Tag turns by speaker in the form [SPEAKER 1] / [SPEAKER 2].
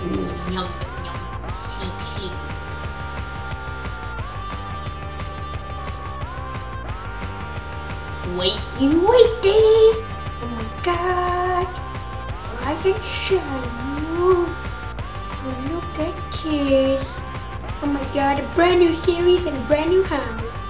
[SPEAKER 1] Mm, yum, yum. Sleep, sleep. Wakey, wakey! Oh my god! Rise and shine. Look at this. Oh my god, a brand new series and a brand new house.